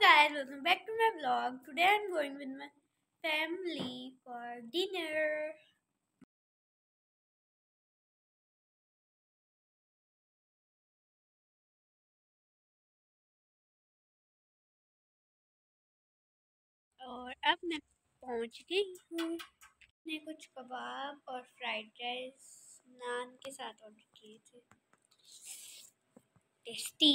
guys, welcome back to my vlog. Today I'm going with my family for dinner. और अब मैं पहुँच गई हूँ मैं कुछ कबाब और फ्राइड राइस नान के साथ ऑर्डर किए थे tasty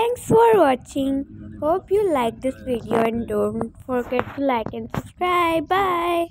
Thanks for watching. Hope you like this video and don't forget to like and subscribe. Bye.